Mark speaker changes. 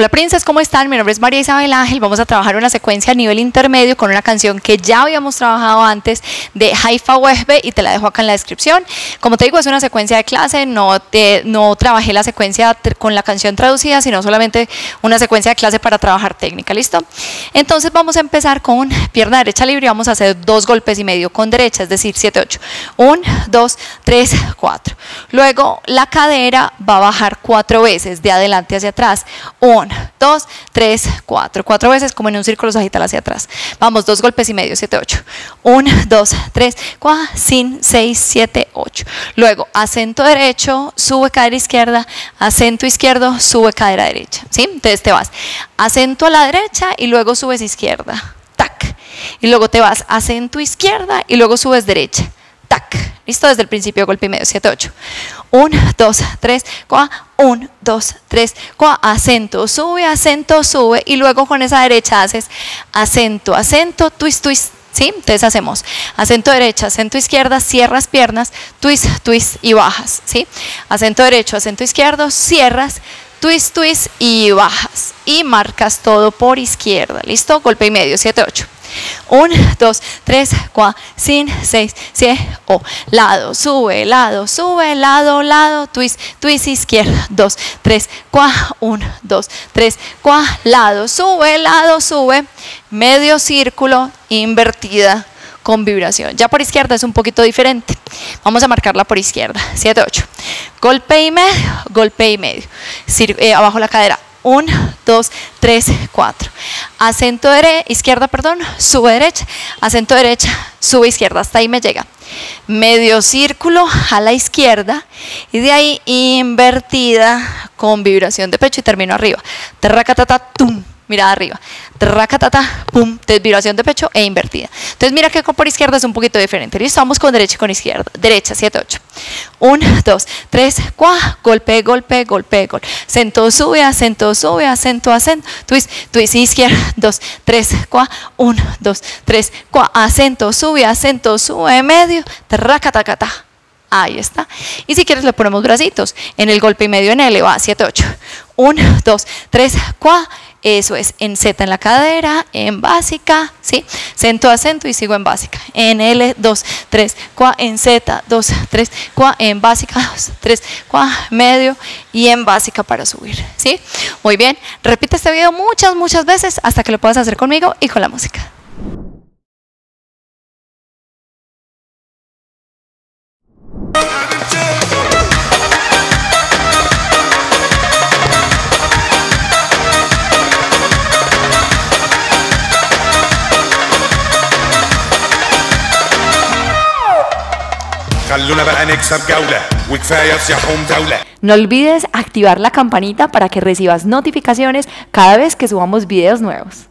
Speaker 1: Hola Princess, ¿cómo están? Mi nombre es María Isabel Ángel. Vamos a trabajar una secuencia a nivel intermedio con una canción que ya habíamos trabajado antes de Haifa Wehbe y te la dejo acá en la descripción. Como te digo, es una secuencia de clase, no, te, no trabajé la secuencia con la canción traducida, sino solamente una secuencia de clase para trabajar técnica, ¿listo? Entonces vamos a empezar con pierna derecha libre y vamos a hacer dos golpes y medio con derecha, es decir, 7, 8. 1, 2, 3, 4. Luego la cadera va a bajar cuatro veces de adelante hacia atrás. 1, 2, 3, 4. Cuatro veces como en un círculo sagital hacia atrás. Vamos, dos golpes y medio, 7, 8. 1, 2, 3, 4, 5, 6, 7, 8. Luego, acento derecho, sube cadera izquierda, acento izquierdo, sube cadera derecha. ¿Sí? Entonces te vas acento a la derecha y luego subes izquierda. Tac. Y luego te vas acento izquierda y luego subes derecha. Listo, desde el principio golpe y medio, 7, 8. 1, 2, 3, 4, 1, 2, 3, 4, acento, sube, acento, sube y luego con esa derecha haces acento, acento, twist, twist, ¿sí? Entonces hacemos acento derecha, acento izquierda, cierras piernas, twist, twist y bajas, ¿sí? Acento derecho, acento izquierdo, cierras, twist, twist y bajas y marcas todo por izquierda, ¿listo? Golpe y medio, 7, 8. 1, 2, 3, 4, 5, 6, 7, o lado, sube, lado, sube, lado, lado, twist, twist izquierda, 2, 3, 4, 1, 2, 3, 4, lado, sube, lado, sube, medio círculo, invertida con vibración. Ya por izquierda es un poquito diferente. Vamos a marcarla por izquierda, 7, 8. Golpe y medio, golpe y medio. Eh, abajo la cadera, 1, 2, 3, 4. Acento derecha, izquierda, perdón, sube derecha, acento derecha, sube izquierda, hasta ahí me llega. Medio círculo a la izquierda y de ahí invertida con vibración de pecho y termino arriba. Terracatata, tum mirada arriba. Tracatata, pum, desvibración de pecho e invertida. Entonces mira que por izquierda es un poquito diferente. Listo, vamos con derecha y con izquierda. Derecha, 7, 8. 1, 2, 3, 4, golpe, golpe, golpe, golpe. Acento sube, acento sube, acento, acento, twist, twist, izquierda, 2, 3, 4, 1, 2, 3, 4, acento sube, acento sube, medio, tracatacata. Ahí está. Y si quieres le ponemos bracitos. En el golpe y medio en L va 7, 8. 1, 2, 3, 4 eso es en Z en la cadera, en básica, ¿sí? Acento, acento y sigo en básica. En L, 2, 3, 4, en Z, 2, 3, 4, en básica, 2, 3, 4, medio y en básica para subir, ¿sí? Muy bien, repite este video muchas, muchas veces hasta que lo puedas hacer conmigo y con la música. No olvides activar la campanita para que recibas notificaciones cada vez que subamos videos nuevos.